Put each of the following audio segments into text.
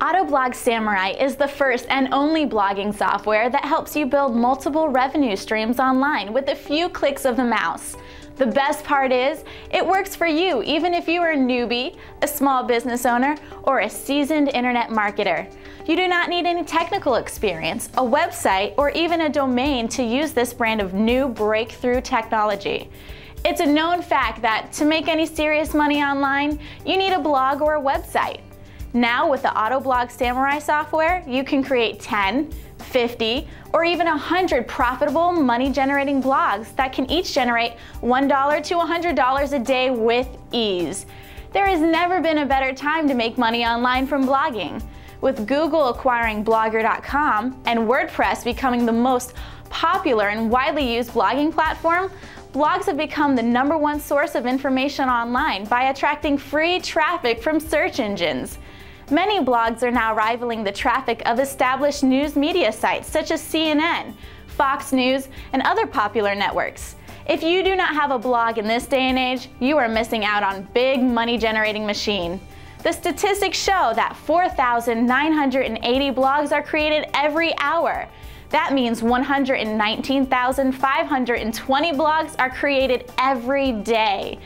Autoblog Samurai is the first and only blogging software that helps you build multiple revenue streams online with a few clicks of the mouse. The best part is, it works for you even if you are a newbie, a small business owner, or a seasoned internet marketer. You do not need any technical experience, a website, or even a domain to use this brand of new breakthrough technology. It's a known fact that to make any serious money online, you need a blog or a website. Now with the Autoblog Samurai software, you can create 10, 50, or even 100 profitable money-generating blogs that can each generate $1 to $100 a day with ease. There has never been a better time to make money online from blogging. With Google acquiring Blogger.com and WordPress becoming the most popular and widely used blogging platform, blogs have become the number one source of information online by attracting free traffic from search engines. Many blogs are now rivaling the traffic of established news media sites such as CNN, Fox News, and other popular networks. If you do not have a blog in this day and age, you are missing out on big money generating machine. The statistics show that 4,980 blogs are created every hour. That means 119,520 blogs are created every day.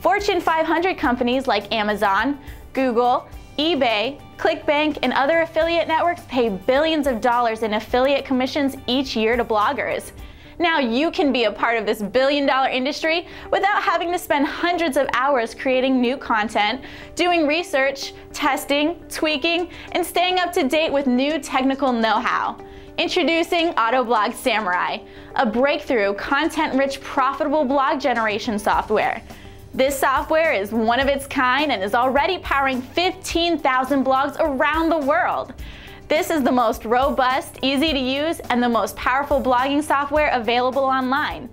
Fortune 500 companies like Amazon, Google, eBay, ClickBank, and other affiliate networks pay billions of dollars in affiliate commissions each year to bloggers. Now you can be a part of this billion dollar industry without having to spend hundreds of hours creating new content, doing research, testing, tweaking, and staying up to date with new technical know-how. Introducing Autoblog Samurai, a breakthrough, content-rich, profitable blog generation software. This software is one of its kind and is already powering 15,000 blogs around the world. This is the most robust, easy to use, and the most powerful blogging software available online.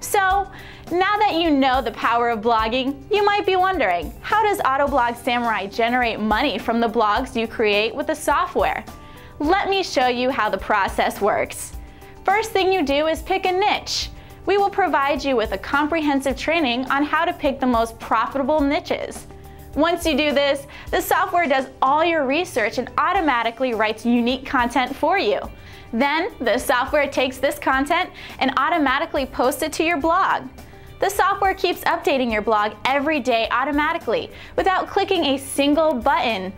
So, now that you know the power of blogging, you might be wondering, how does Autoblog Samurai generate money from the blogs you create with the software? Let me show you how the process works. First thing you do is pick a niche we will provide you with a comprehensive training on how to pick the most profitable niches. Once you do this, the software does all your research and automatically writes unique content for you. Then, the software takes this content and automatically posts it to your blog. The software keeps updating your blog every day automatically without clicking a single button.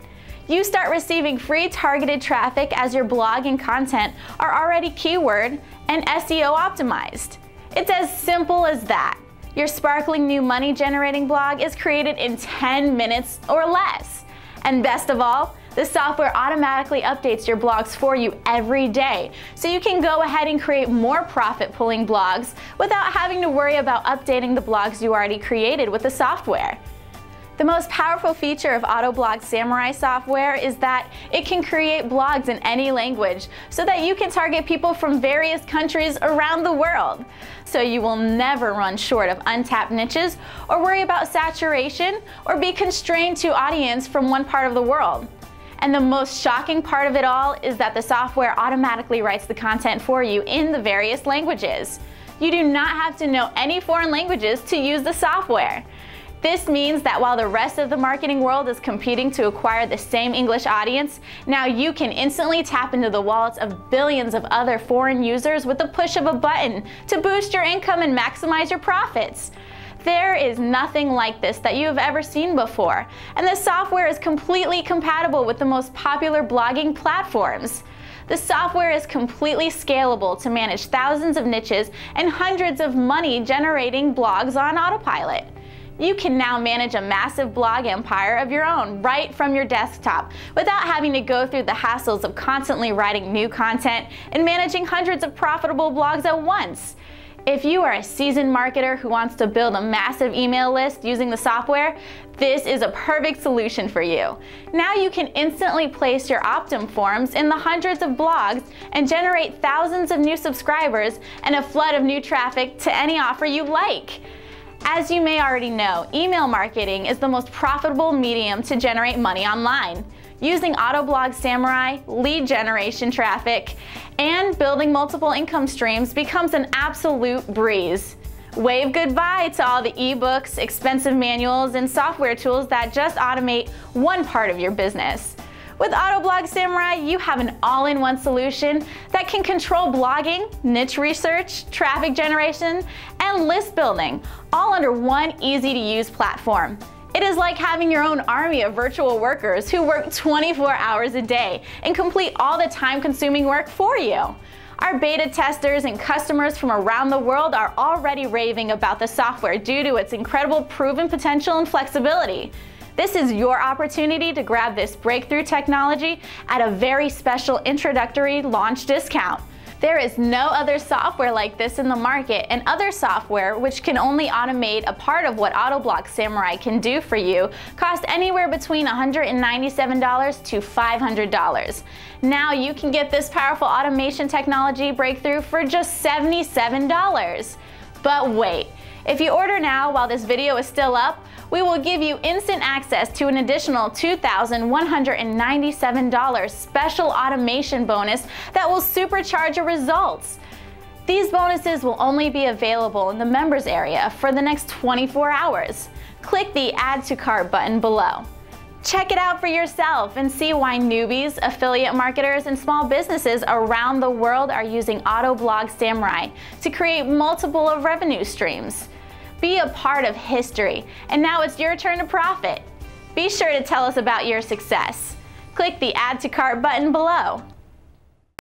You start receiving free targeted traffic as your blog and content are already keyword and SEO optimized. It's as simple as that. Your sparkling new money generating blog is created in 10 minutes or less. And best of all, the software automatically updates your blogs for you every day, so you can go ahead and create more profit pulling blogs without having to worry about updating the blogs you already created with the software. The most powerful feature of Autoblog Samurai software is that it can create blogs in any language so that you can target people from various countries around the world. So you will never run short of untapped niches or worry about saturation or be constrained to audience from one part of the world. And the most shocking part of it all is that the software automatically writes the content for you in the various languages. You do not have to know any foreign languages to use the software. This means that while the rest of the marketing world is competing to acquire the same English audience, now you can instantly tap into the wallets of billions of other foreign users with the push of a button to boost your income and maximize your profits. There is nothing like this that you have ever seen before, and the software is completely compatible with the most popular blogging platforms. The software is completely scalable to manage thousands of niches and hundreds of money generating blogs on autopilot. You can now manage a massive blog empire of your own right from your desktop without having to go through the hassles of constantly writing new content and managing hundreds of profitable blogs at once. If you are a seasoned marketer who wants to build a massive email list using the software, this is a perfect solution for you. Now you can instantly place your opt-in forms in the hundreds of blogs and generate thousands of new subscribers and a flood of new traffic to any offer you like. As you may already know, email marketing is the most profitable medium to generate money online. Using Autoblog Samurai, lead generation traffic, and building multiple income streams becomes an absolute breeze. Wave goodbye to all the ebooks, expensive manuals, and software tools that just automate one part of your business. With Autoblog Samurai, you have an all-in-one solution that can control blogging, niche research, traffic generation, and list building, all under one easy-to-use platform. It is like having your own army of virtual workers who work 24 hours a day and complete all the time-consuming work for you. Our beta testers and customers from around the world are already raving about the software due to its incredible proven potential and flexibility. This is your opportunity to grab this breakthrough technology at a very special introductory launch discount. There is no other software like this in the market, and other software, which can only automate a part of what Autoblog Samurai can do for you, cost anywhere between $197 to $500. Now you can get this powerful automation technology breakthrough for just $77. But wait, if you order now while this video is still up, we will give you instant access to an additional $2,197 special automation bonus that will supercharge your results. These bonuses will only be available in the members area for the next 24 hours. Click the Add to Cart button below. Check it out for yourself and see why newbies, affiliate marketers, and small businesses around the world are using Autoblog Samurai to create multiple of revenue streams. Be a part of history, and now it's your turn to profit. Be sure to tell us about your success. Click the Add to Cart button below.